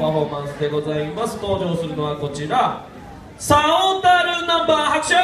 パフォーマンスでございます。登場するのはこちら。サオタルナンバー拍手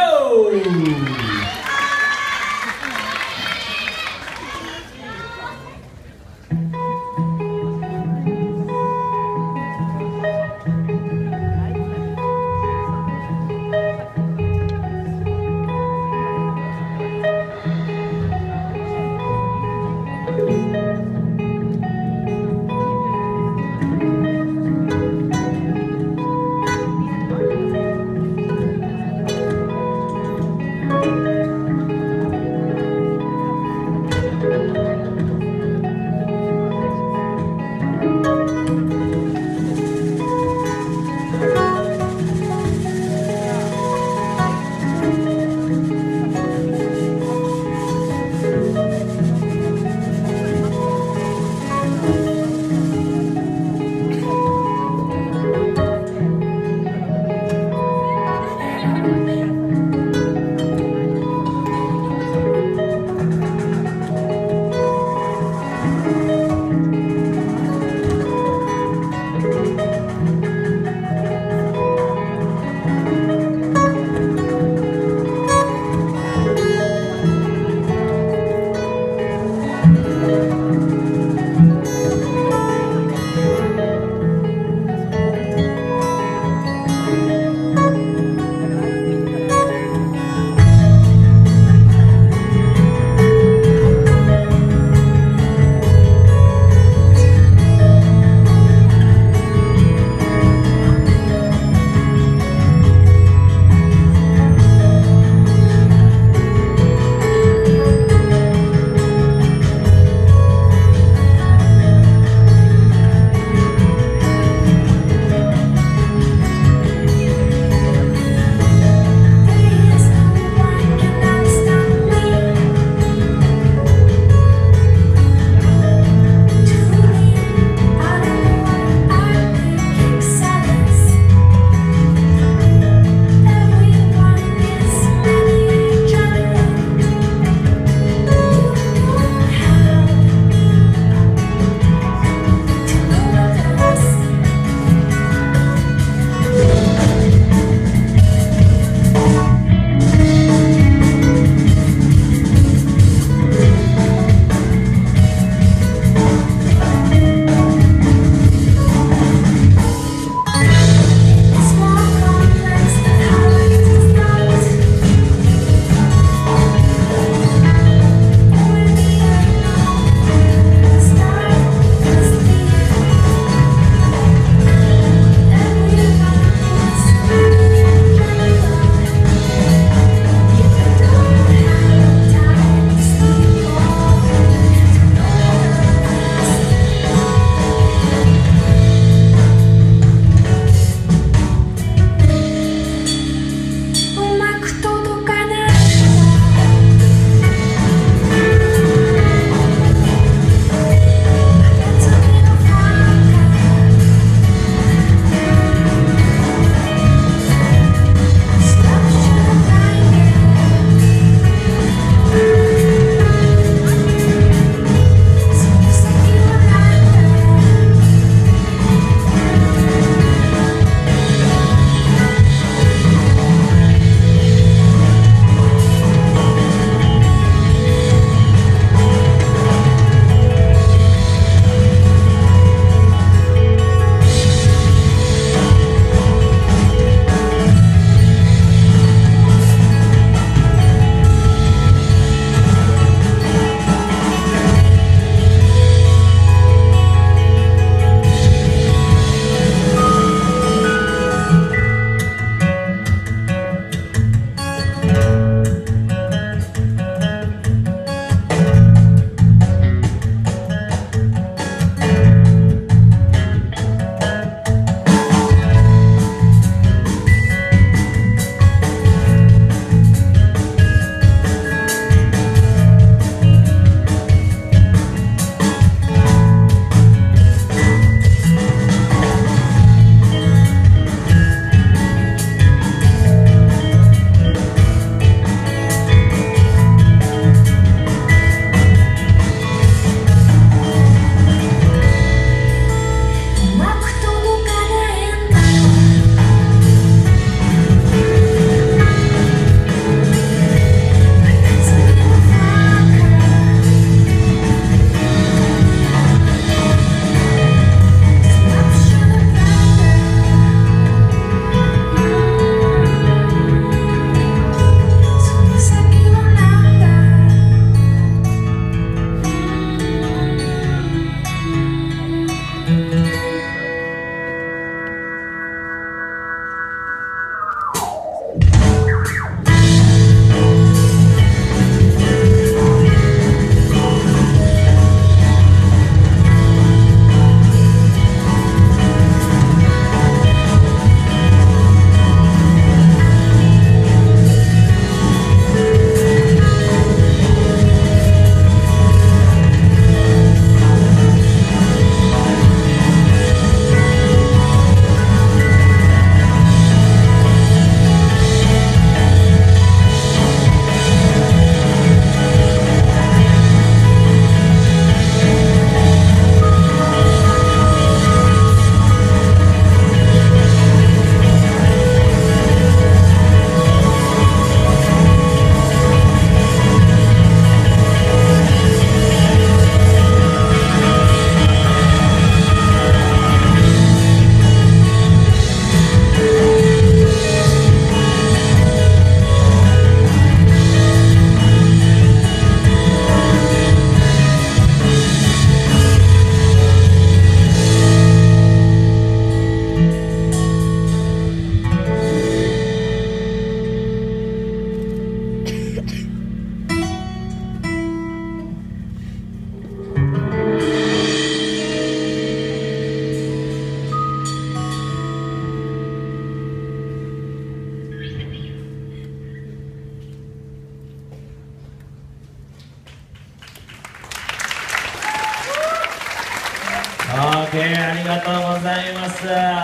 とうございます。